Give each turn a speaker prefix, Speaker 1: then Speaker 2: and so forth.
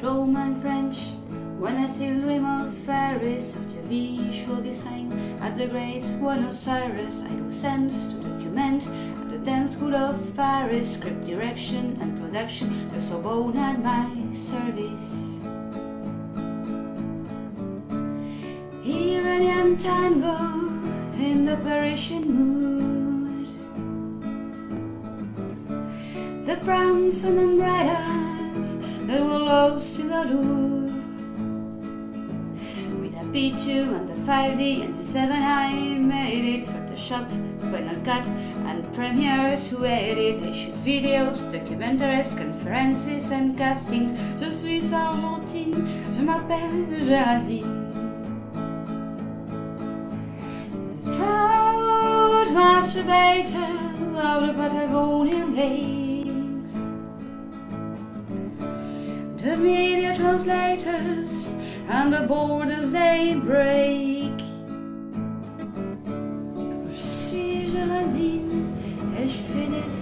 Speaker 1: don't mind French. When I still dream of Paris, audiovisual design at the great Buenos Aires, I do sense to document at the dance school of Paris, script direction and production, the Sorbonne at my service. Iranian tango in the Parisian mood. The browns and umbrellas that will lose to the Louvre. With a P2 and the 5D and C7 I made it Photoshop, Final Cut and Premiere to edit. I shoot videos, documentaries, conferences and castings. Je suis argentine, je m'appelle Géraldine Proud masturbators of the Patagonian lakes The media translators and the borders they break. Je suis Géraldine et je fais des